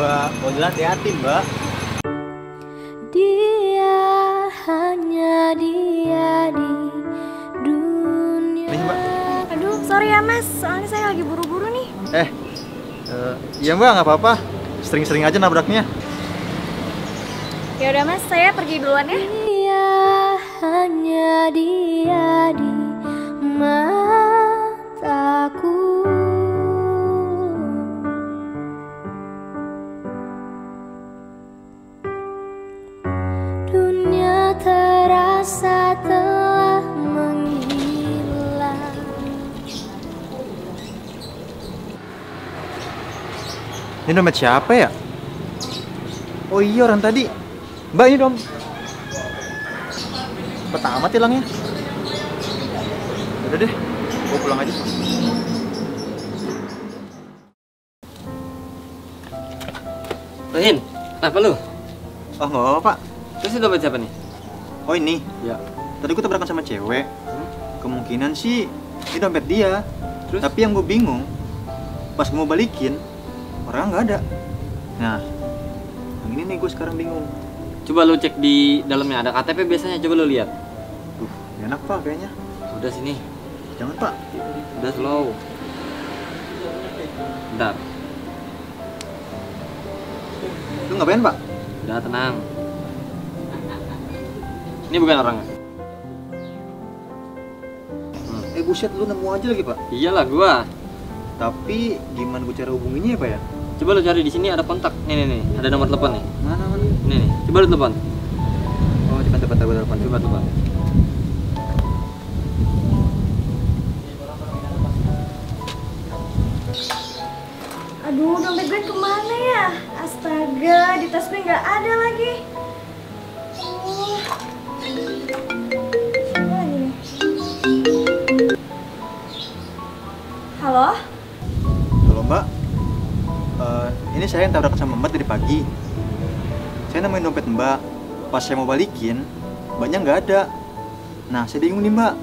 Mbak, mau jalan hati-hati Mbak. Dia hanya dia di dunia. Nih Mbak. Aduh, sorry ya mas, soalnya saya lagi buru-buru nih. Eh, eh, iya Mbak nggak apa-apa. Sering-sering aja nabraknya. Ya udah mas, saya pergi duluan ya. Dia hanya dia di Ini dompet siapa ya? Oh iya orang tadi. Mbak ini dong. Pertama hilangnya. Udah deh, gua pulang aja. Rahin, apa lu? Oh nggak apa-apa Pak. Terus itu dompet siapa nih? Oh ini. Ya. Tadi gua tabrakan sama cewek. Kemungkinan sih ini dompet dia. Terus? Tapi yang gue bingung, pas gue mau balikin, orangnya nggak ada. Nah, yang ini nih gue sekarang bingung. Coba lu cek di dalamnya ada KTP biasanya coba lu lihat. Duh, nggak enak pak kayaknya. Udah sini. Jangan pak. Udah slow. Bentar. Lu ngapain pak? Udah tenang. Ini bukan orangnya. Hmm. Eh buset, lu nemu aja lagi pak. Iyalah gua. Tapi gimana gue cara hubunginya ya pak ya? Coba lu cari di sini ada kontak. Nih nih nih, ada nomor telepon nih. Mana mana? Nih nih, coba lu telepon. Oh cepat cepat cepat telepon. Coba telepon. Aduh, dompet gue ke mana ya? Astaga, di tas gue nggak ada lagi. Oh. Halo? Halo mbak. Eh, ini saya yang tabrakan sama mbak dari pagi. Saya nemuin dompet mbak. Pas saya mau balikin, mbaknya nggak ada. Nah, saya bingung nih mbak.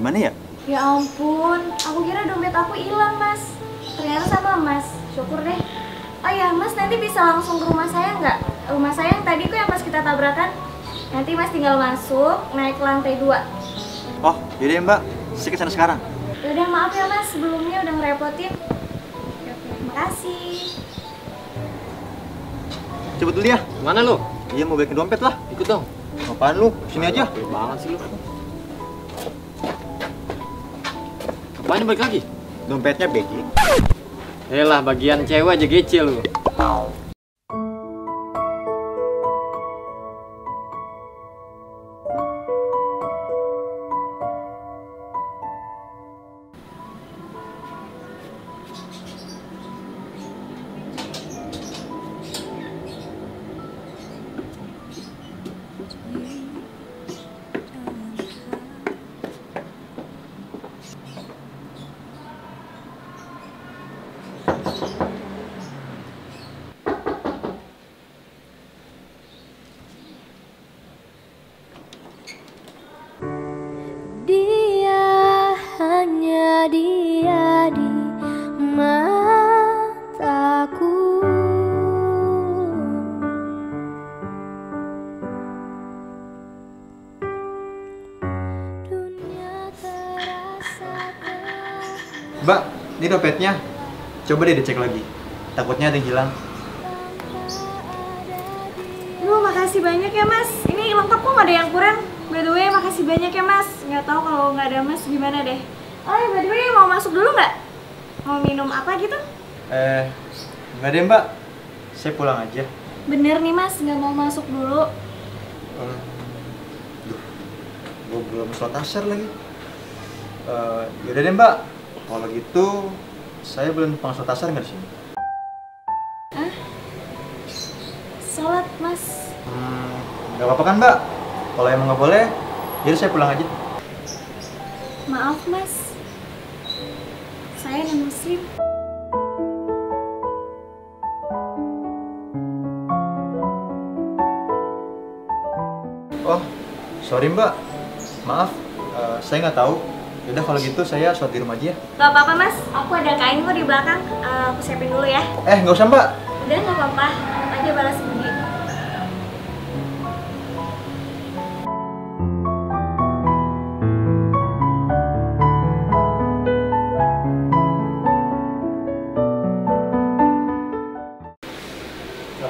Gimana ya? Ya ampun, aku kira dompet aku hilang, Mas. Ternyata sama Mas. Syukur deh. Oh ya, Mas nanti bisa langsung ke rumah saya nggak? Rumah saya yang tadi kok yang pas kita tabrakan. Nanti Mas tinggal masuk, naik ke lantai 2. Oh, yaudah ya mbak. Saya ke sana sekarang. Udah maaf ya Mas, sebelumnya udah ngerepotin. Makasih. Cepet dulu ya. Mana lu? Iya mau balikin dompet lah. Ikut dong. Apaan lu? Sini aja. Banget sih lu. Apaan balik lagi? Dompetnya Becky. Elah bagian cewek aja gece lu. Dompetnya. Coba deh dicek lagi. Takutnya ada yang hilang. Duh, makasih banyak ya Mas. Ini lengkap kok nggak ada yang kurang. By the way, makasih banyak ya Mas. Nggak tahu kalau nggak ada Mas gimana deh. Oh, ya, by the way, mau masuk dulu nggak? Mau minum apa gitu? Eh, nggak deh mbak. Saya pulang aja. Bener nih Mas, nggak mau masuk dulu. Eh, duh, gue belum sholat asar lagi. Eh, yaudah deh mbak. Kalau gitu, saya belum numpang sholat asar nggak di sini? Sholat Mas. Hmm, nggak apa-apa kan mbak? Kalau emang nggak boleh, jadi saya pulang aja. Maaf Mas. Saya non muslim. Oh, sorry mbak. Maaf, eh, saya nggak tahu. Yaudah kalau gitu saya sholat di rumah aja ya. Gak apa-apa Mas, aku ada kain kok di belakang. Eh, aku siapin dulu ya. Eh, nggak usah mbak. Udah nggak apa-apa, aja balas budi.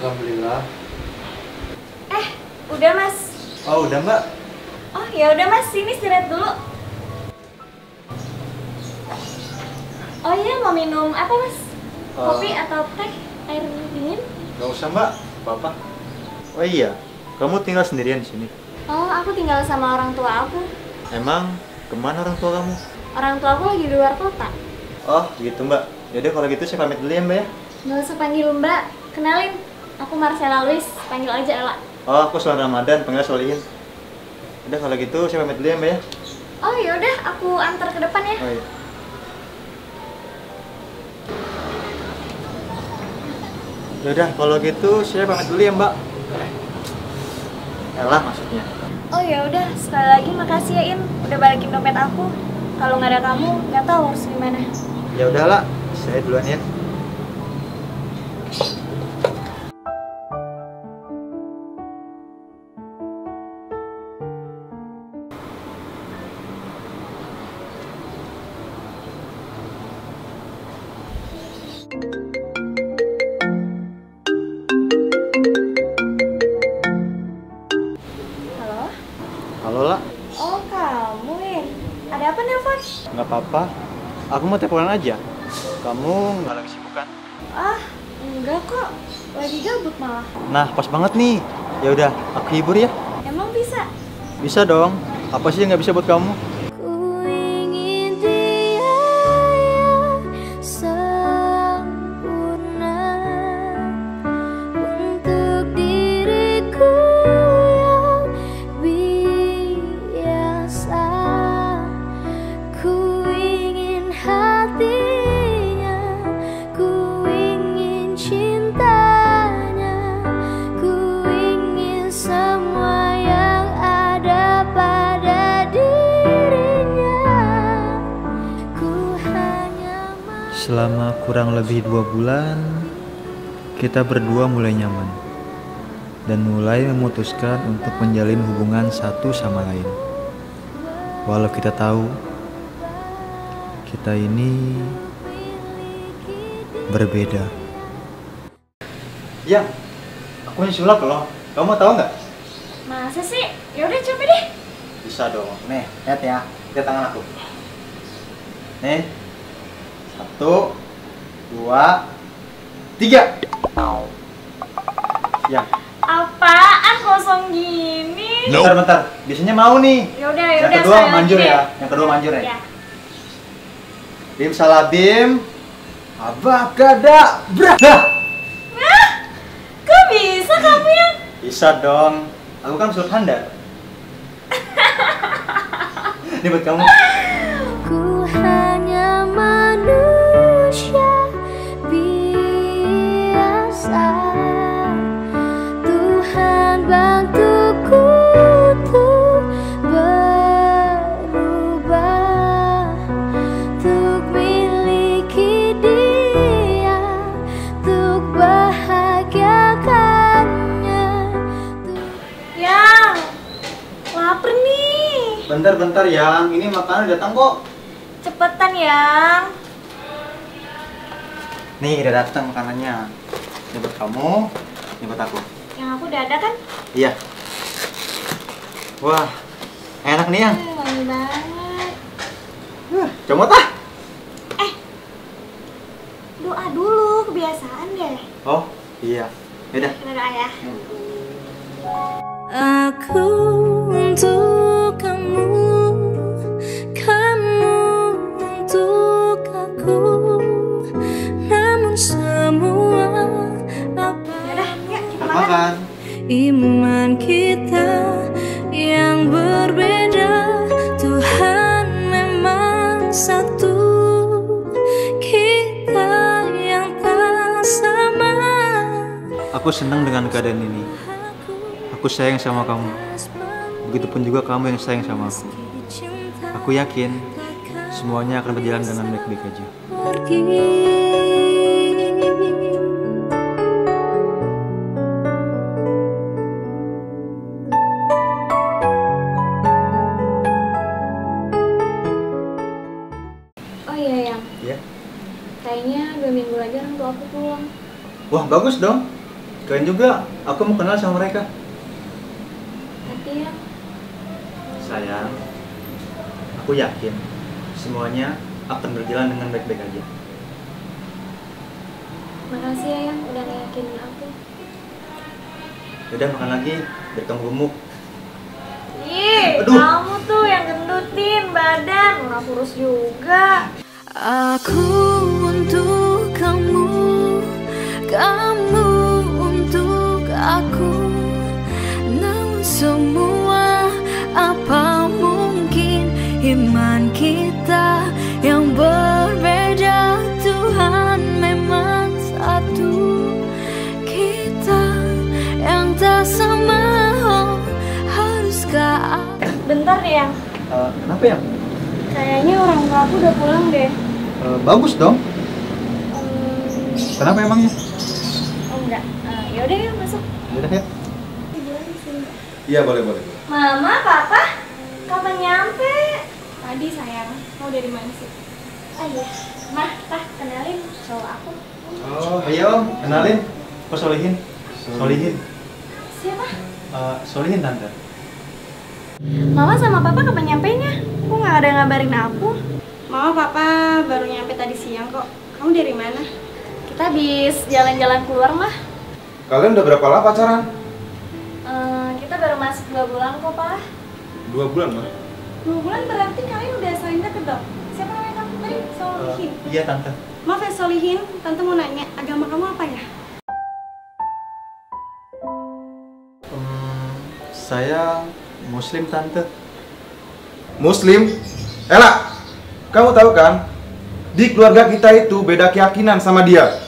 Alhamdulillah. Eh, udah mas. Oh udah mbak. Oh ya udah mas, sini istirahat mau minum apa mas? Kopi Eh. atau teh? Air dingin? Gak usah mbak. Apa-apa. Oh iya. Kamu tinggal sendirian di sini. Oh aku tinggal sama orang tua aku. Emang ke mana orang tua kamu? Orang tua aku lagi di luar kota. Oh gitu mbak. Yaudah kalau gitu saya pamit dulu ya mbak ya. Gak usah panggil mbak, kenalin. Aku Marcella Luis, panggil aja Ella. Oh aku Soal Ramadan, panggil Solihin. Udah kalau gitu saya pamit dulu ya mbak ya. Oh yaudah, aku antar ke depan ya. Oh iya. Yaudah kalau gitu saya pamit dulu ya mbak. Elah maksudnya. Oh ya udah, sekali lagi makasih ya In, udah balikin dompet aku. Kalau nggak ada kamu, nggak tahu harus gimana. Ya udahlah, saya duluan ya. Halo? Nggak apa-apa. Aku mau teleponan aja. Kamu nggak lagi sibuk kan? Ah, enggak kok, lagi gabut malah. Nah, pas banget nih. Ya udah, aku hibur ya. Emang bisa? Bisa dong. Apa sih yang nggak bisa buat kamu? Selama kurang lebih dua bulan, kita berdua mulai nyaman dan mulai memutuskan untuk menjalin hubungan satu sama lain. Walau kita tahu kita ini berbeda. Ya, aku yang sulap loh. Kamu mau tahu nggak? Masa sih? Yaudah coba deh. Bisa dong. Nih, lihat ya. Lihat tangan aku. Nih. Satu, dua, tiga. Ya. Apaan kosong gini? Bentar, bentar. Biasanya mau nih. Yaudah, Yang yaudah. kedua sekali manjur lagi ya. Yang kedua manjur ya. Ya. Bim salah bim. Abah gada. Brah. Nah, Kok bisa kamu yang? Bisa dong. Aku kan suruh handal. Ini buat kamu. Ku Bentar-bentar yang ini makanan datang kok. Cepetan yang. Nih udah datang makanannya. Ini buat kamu, ini buat aku. Yang aku udah ada kan? Iya. Wah, enak nih yang. Hmm, wangi banget. Huh, comot ah. Doa dulu, kebiasaan deh. Oh, iya. Yaudah. Kita doa ya. Aku untuk iman kita yang berbeda, Tuhan memang satu. Kita yang tak sama. Aku senang dengan keadaan ini. Aku sayang sama kamu. Begitupun juga kamu yang sayang sama aku. Aku yakin semuanya akan berjalan dengan baik-baik aja. pergi Wah, bagus dong. Keren juga. Aku mau kenal sama mereka. Tapi ya, Sayang, aku yakin semuanya akan berjalan dengan baik-baik aja. makasih ya yang udah ngeyakinin aku. Udah makan lagi, biar kamu gemuk. Ih, Aduh. kamu tuh yang gendutin badan, nggak kurus juga. Aku untuk kamu, kamu untuk aku. Namun semua apa mungkin iman kita yang berbeda Tuhan memang satu. Kita yang tak sama oh, haruskah Bentar deh yang, Eh, kenapa ya? kayaknya orang tua aku udah pulang deh. Eh, bagus dong. Kenapa emangnya? oh enggak, Eh, yaudah ya masuk. Udah ya. Iya boleh boleh. Mama, papa, kapan nyampe? Tadi sayang, mau dari mana sih? Ah iya, mah, pah, kenalin cowok aku. Oh, iya om, kenalin. Aku Solihin. Solihin. Siapa? Eh, Solihin tante. Mama sama papa kapan nyampe nya? Kok nggak ada yang ngabarin aku? Mama papa baru nyampe tadi siang kok. Kamu dari mana? Kita habis jalan-jalan keluar mah. Kalian udah berapa lama pacaran? Eh, kita baru masuk dua bulan kok pak. Dua bulan mah. Dua bulan berarti kalian udah saling deket dong? Siapa namanya kamu tadi? Solihin. Eh, iya tante. Maaf ya Solihin, tante mau nanya agama kamu apa ya? Hmm, saya Muslim tante. Muslim? Ella, kamu tahu kan? Di keluarga kita itu beda keyakinan sama dia.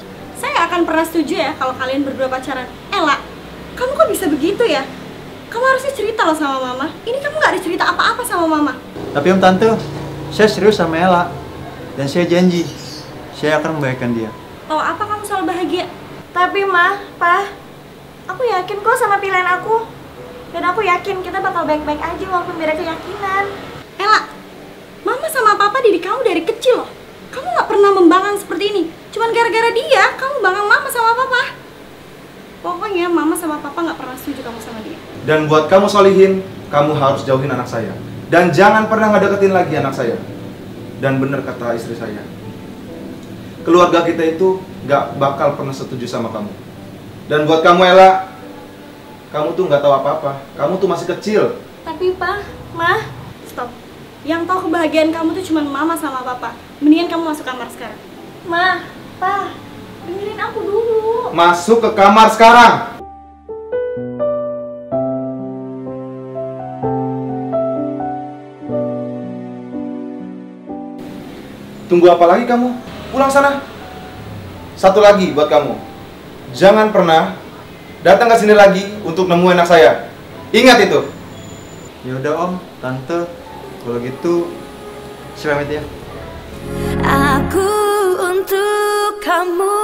Akan pernah setuju ya kalau kalian berdua pacaran. Ella, kamu kok bisa begitu ya? Kamu harusnya cerita loh sama mama. Ini kamu nggak ada cerita apa-apa sama mama. Tapi om tante, saya serius sama Ella dan saya janji saya akan membaikkan dia. Tahu apa kamu soal bahagia? Tapi mah, pak, aku yakin kok sama pilihan aku. Dan aku yakin kita bakal baik-baik aja walaupun beda keyakinan. Ella, mama sama papa didik kamu dari kecil loh. Kamu nggak pernah membanggang seperti ini. Cuman gara-gara dia, kamu banggang mama sama papa. Pokoknya mama sama papa nggak pernah setuju kamu sama dia. Dan buat kamu Solihin, kamu harus jauhin anak saya. Dan jangan pernah ngedeketin lagi anak saya. Dan bener kata istri saya, keluarga kita itu nggak bakal pernah setuju sama kamu. Dan buat kamu Ella, kamu tuh nggak tahu apa-apa. Kamu tuh masih kecil. Tapi pak, mah, Stop. Yang tahu kebahagiaan kamu tuh cuma mama sama papa. Mendingan kamu masuk kamar sekarang. mah, pak, dengerin aku dulu. Masuk ke kamar sekarang. Tunggu apa lagi kamu? Pulang sana. Satu lagi buat kamu. Jangan pernah datang ke sini lagi untuk nemu anak saya. Ingat itu. Ya udah om, tante, kalau gitu saya pamit ya. Aku kamu